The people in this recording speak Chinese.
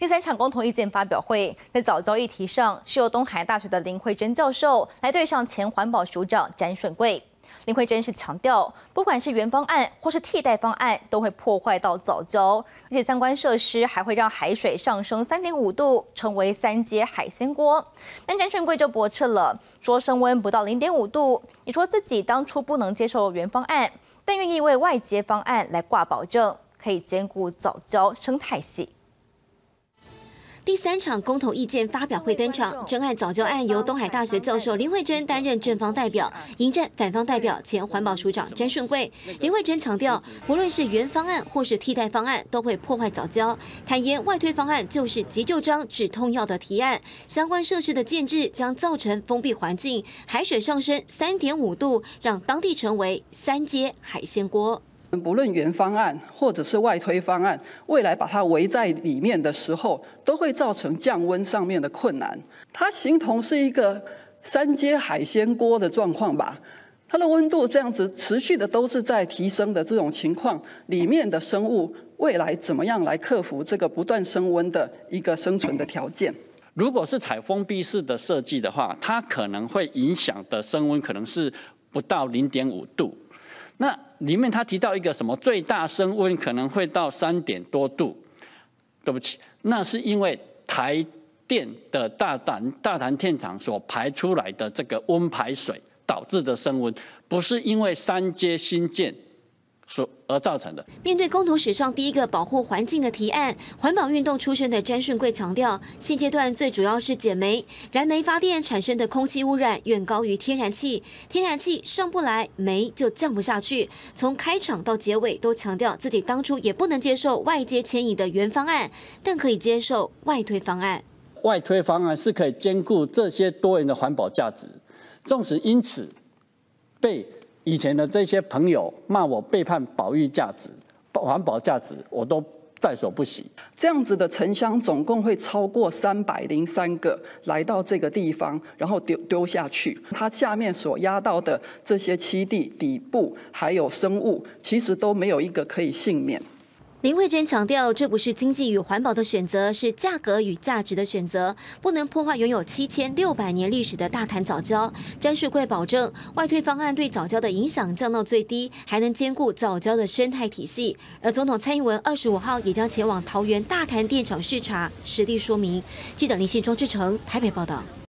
第三场共同意见发表会，在早教议题上，是由东海大学的林慧珍教授来对上前环保署长詹顺贵。林慧珍是强调，不管是原方案或是替代方案，都会破坏到早教，而且相关设施还会让海水上升三点五度，成为三阶海鲜锅。但詹顺贵就驳斥了，说升温不到零点五度，你说自己当初不能接受原方案，但愿意为外接方案来挂保证，可以兼顾早教生态系。第三场公投意见发表会登场，真爱早教案由东海大学教授林慧珍担任正方代表，迎战反方代表前环保署长詹顺贵。林慧珍强调，不论是原方案或是替代方案，都会破坏早教。坦言外推方案就是急救章止痛药的提案，相关设施的建制将造成封闭环境，海水上升三点五度，让当地成为三阶海鲜锅。不论原方案或者是外推方案，未来把它围在里面的时候，都会造成降温上面的困难。它形同是一个三阶海鲜锅的状况吧？它的温度这样子持续的都是在提升的这种情况，里面的生物未来怎么样来克服这个不断升温的一个生存的条件？如果是采封闭式的设计的话，它可能会影响的升温可能是不到零点五度。那里面他提到一个什么最大升温可能会到三点多度，对不起，那是因为台电的大潭大潭电厂所排出来的这个温排水导致的升温，不是因为三阶新建。所而造成的。面对公投史上第一个保护环境的提案，环保运动出身的詹顺贵强调，现阶段最主要是减煤，燃煤发电产生的空气污染远高于天然气，天然气上不来，煤就降不下去。从开场到结尾都强调自己当初也不能接受外接迁移的原方案，但可以接受外推方案。外推方案是可以兼顾这些多元的环保价值，纵使因此被。以前的这些朋友骂我背叛保育价值、环保价值，我都在所不惜。这样子的沉箱总共会超过三百零三个来到这个地方，然后丢丢下去。它下面所压到的这些栖地底部还有生物，其实都没有一个可以幸免。林慧珍强调，这不是经济与环保的选择，是价格与价值的选择，不能破坏拥有七千六百年历史的大潭早教。詹树贵保证，外推方案对早教的影响降到最低，还能兼顾早教的生态体系。而总统蔡英文二十五号也将前往桃园大潭电厂视察，实地说明。记者林信庄志成台北报道。